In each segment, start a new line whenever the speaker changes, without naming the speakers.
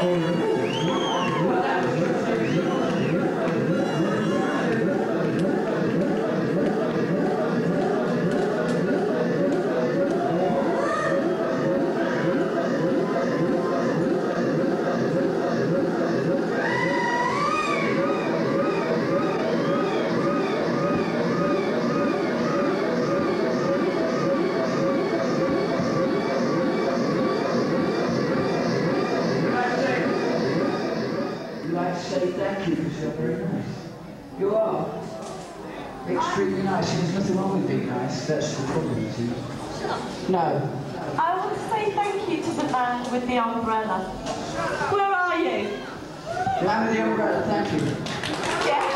corner. Extremely nice. There's nothing wrong with being nice. That's the problem, you see. No.
I want to say thank you to the man with the umbrella. Where are you?
The man with the umbrella, thank you.
Yeah.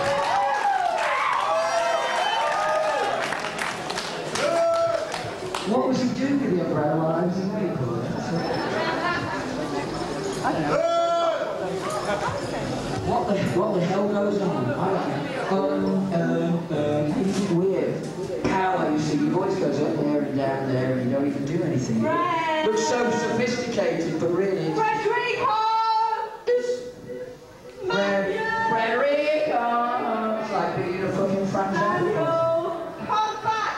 What was he doing with the umbrella while I was in Naples? I don't know. What the what the hell goes on? I don't know. Um, um, it weird? Power, you see, your voice goes up there and down there and you don't even do anything.
Right.
Looks so sophisticated, but really it's
Frederico!
Fred, Frederico! It's like being a fucking Frank Zappa.
Come back!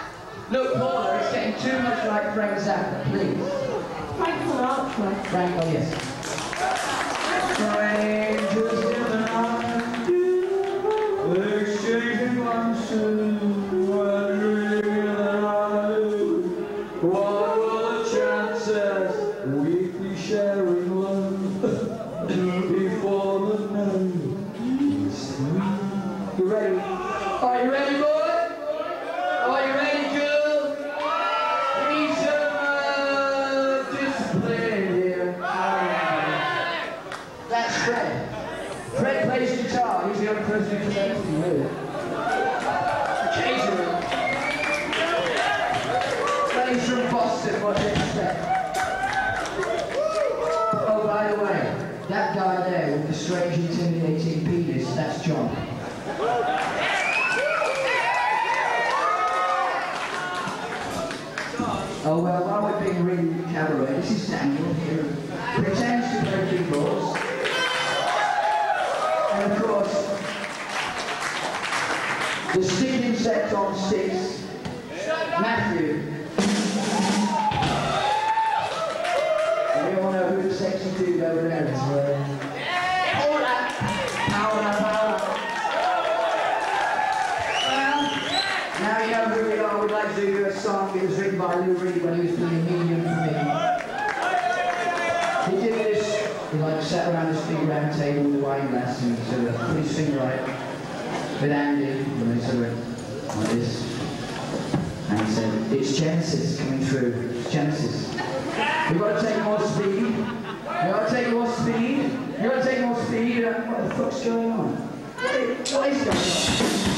Look, Paula, it's getting too much like Frank Zappa, please.
Frank Sinatra.
Frank, oh yes. Oh well, while we're being really cabaret, this is Daniel who pretends to play keyboards. And of course, the stick insect on sticks, Matthew. We all know who the sexy dude over there is. Do a song. It was written by Lou Reed when he was playing Medium for me. He did this. He like sat around this big round table with wine glass and sort of put on with Andy, and they sort of like this. And he said, "It's Genesis coming through. It's Genesis. We've got to take more speed. We've got to take more speed. We've got to take more speed. Uh, What the fuck's going on? What is going on?"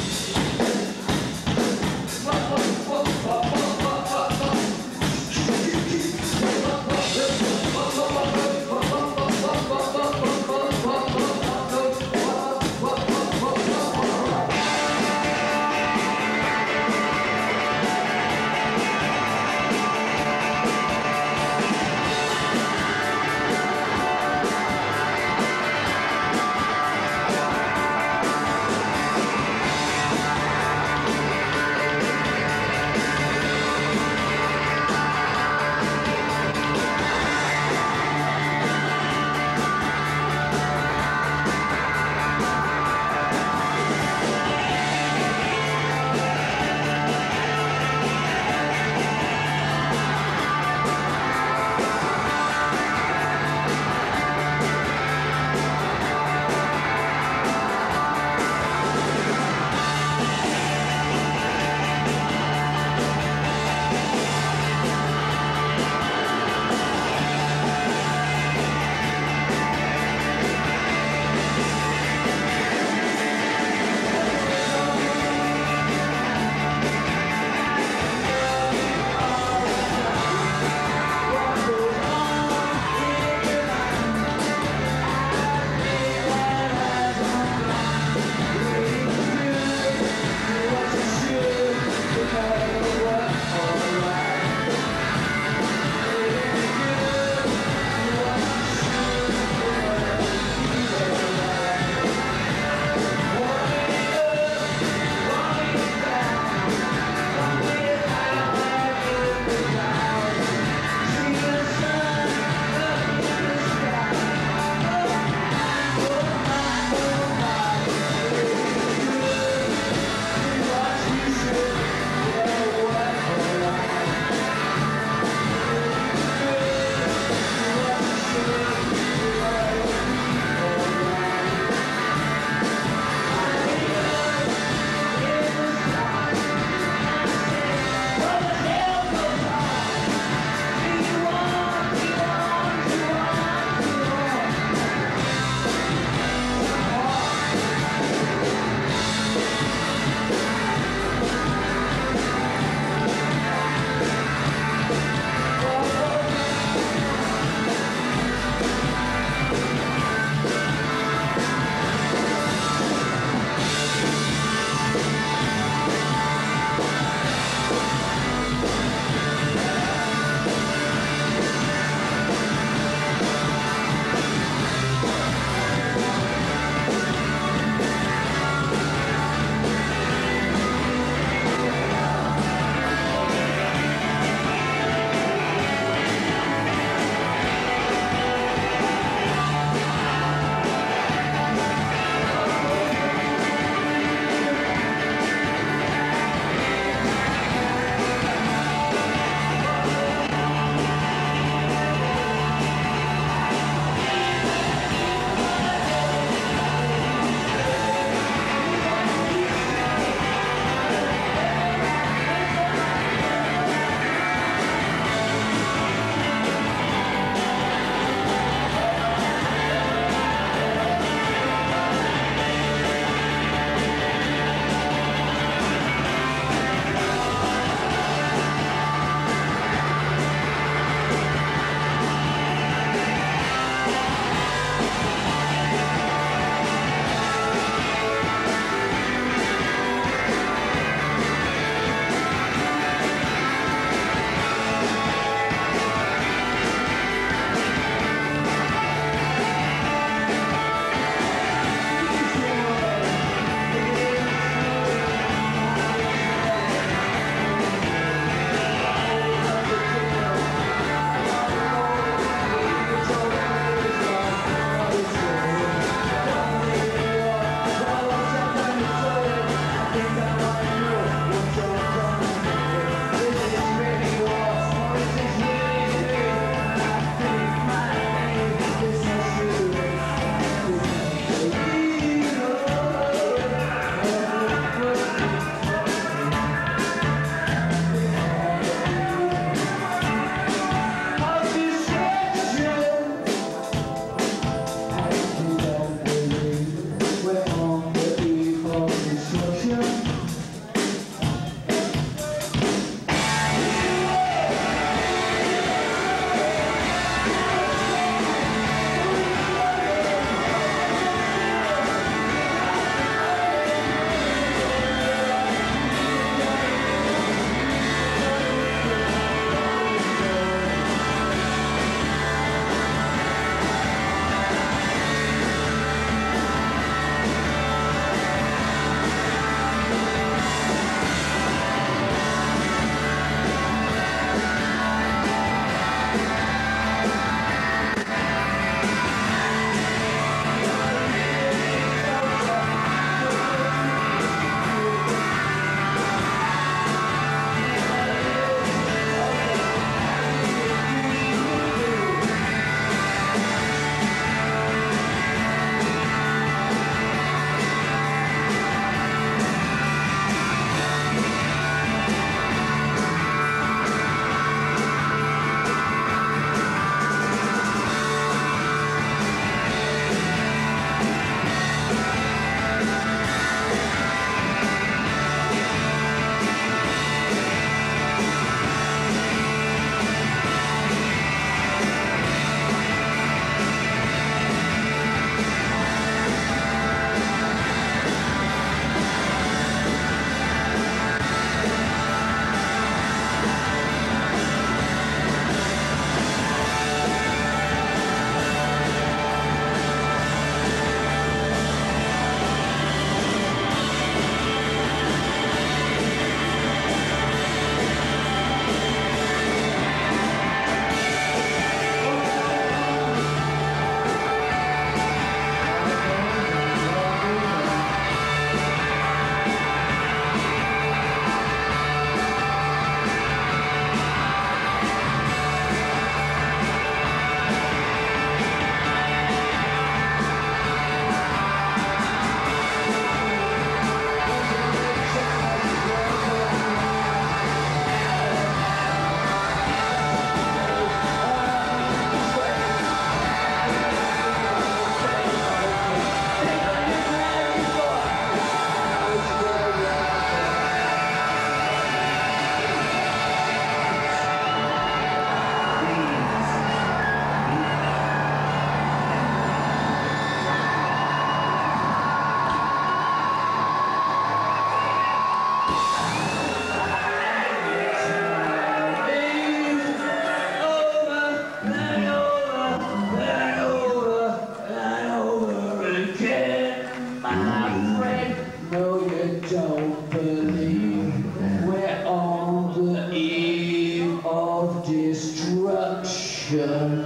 Destruction.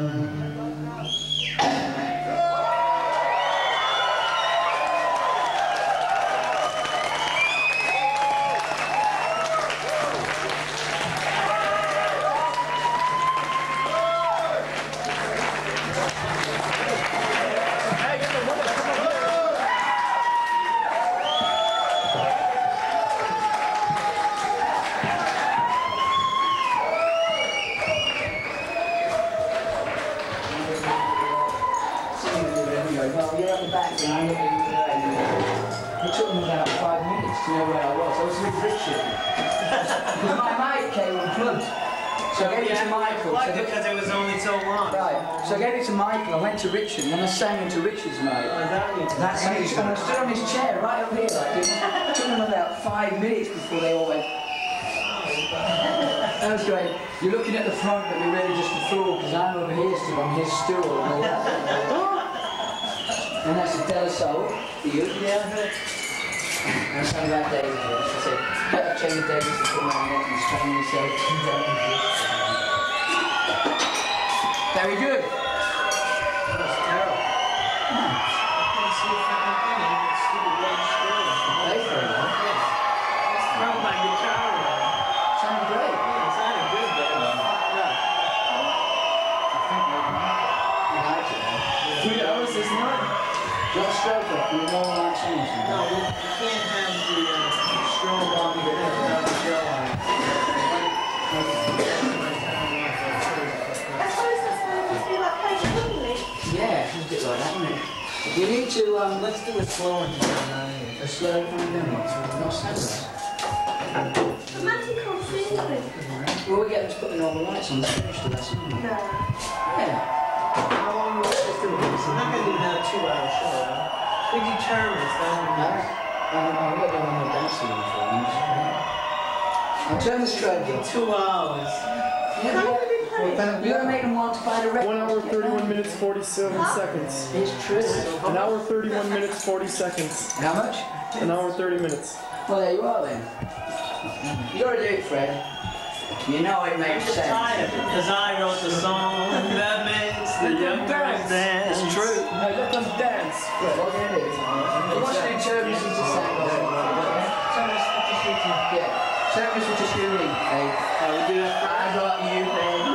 And I'm looking at the radio. It took me about five minutes to know where I was. I was with Richard. Because my mic came unplugged. So I gave it to Michael.
Why?
So
Because it was only so long.
Right, so I gave it to Michael, I went to Richard, and then I sang into Richard's mic.
Oh, is that did?
That's and, and I stood on his chair right up here, like, it took them about five minutes before they all went. I was going, you're looking at the front, but you're really just the floor, because I'm over here stood on his stool and all that. And that's the Della Soul oh, for you.
Yeah.
And some of that voice. I said, better change David to put my neck and strain yourself. Very good. Isn't? You need to, um,
Let's do a slow one to get out of here.
a slow one down, not slow.
Imagine can't see anything.
Well, we get them to put the normal lights on, to finish the lesson.
No.
Yeah.
How long will this do? It's not going to be another two-hour show. Right? We determined it's not
No,
going
I don't know, we're doing the dancing performance. I'll turn the strobe
to be
off.
two hours.
Yeah,
How long you played?
You're gonna make them want to buy the record.
One hour, 31 minutes, 47 seconds.
It's true.
An hour, 31 minutes, 40 seconds.
How much?
An hour, 30 minutes.
Well, there you are then. You got a do it, Fred. You know it makes
I'm
sense.
tired because I wrote the song that makes the young girls dance.
It's true.
Now let them dance.
What we're gonna do? You want to do Terminus into Sack or something? Yeah. Terminus will just do me. Hey,
I would do that
I got you, babe.